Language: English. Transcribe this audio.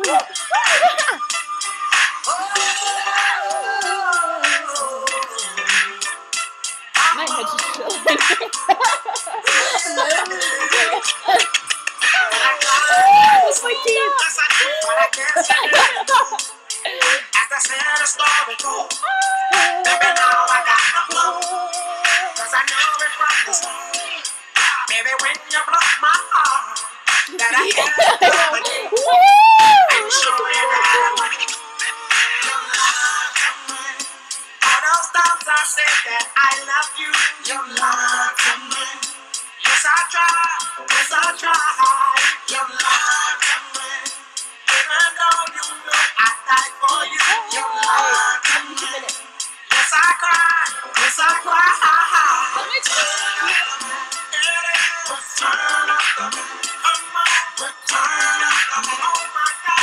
my god. head's just chilling. oh, my teeth. As I said, a story goes. Baby, now I got the flow. Cause I know it from the start. Baby, when you broke my heart, that I can't I said that I love you, your love win. Yes, I try, yes, I try. Your love win. Even though you know I died for you, your love win. Yes, I cry, yes, I cry. Turn up the, come on, return